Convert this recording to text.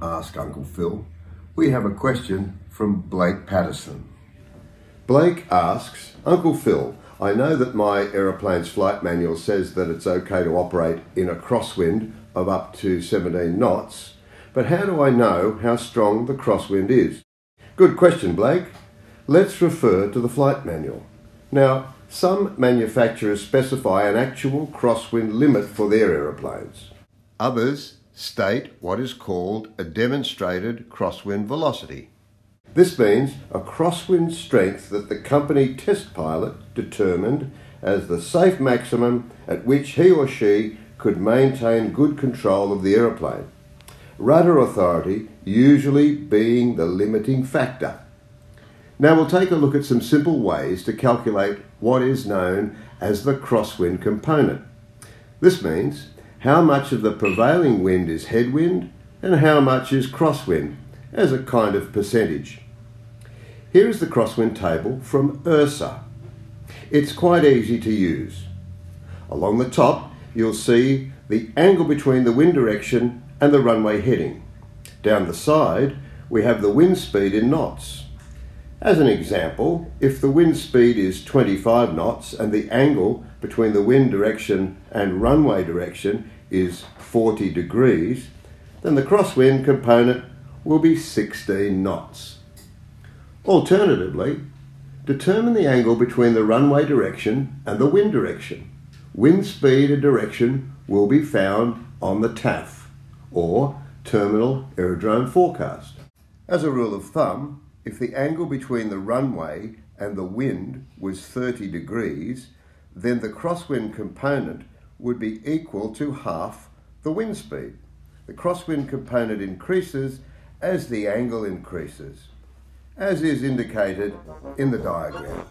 Ask Uncle Phil, we have a question from Blake Patterson. Blake asks, Uncle Phil, I know that my aeroplane's flight manual says that it's okay to operate in a crosswind of up to 17 knots, but how do I know how strong the crosswind is? Good question, Blake. Let's refer to the flight manual. Now, some manufacturers specify an actual crosswind limit for their aeroplanes. Others state what is called a demonstrated crosswind velocity. This means a crosswind strength that the company test pilot determined as the safe maximum at which he or she could maintain good control of the aeroplane. Rudder authority usually being the limiting factor. Now we'll take a look at some simple ways to calculate what is known as the crosswind component. This means how much of the prevailing wind is headwind and how much is crosswind as a kind of percentage. Here is the crosswind table from ERSA. It's quite easy to use. Along the top you'll see the angle between the wind direction and the runway heading. Down the side we have the wind speed in knots. As an example, if the wind speed is 25 knots and the angle between the wind direction and runway direction is 40 degrees, then the crosswind component will be 16 knots. Alternatively, determine the angle between the runway direction and the wind direction. Wind speed and direction will be found on the TAF, or Terminal Aerodrome Forecast. As a rule of thumb, if the angle between the runway and the wind was 30 degrees, then the crosswind component would be equal to half the wind speed. The crosswind component increases as the angle increases, as is indicated in the diagram.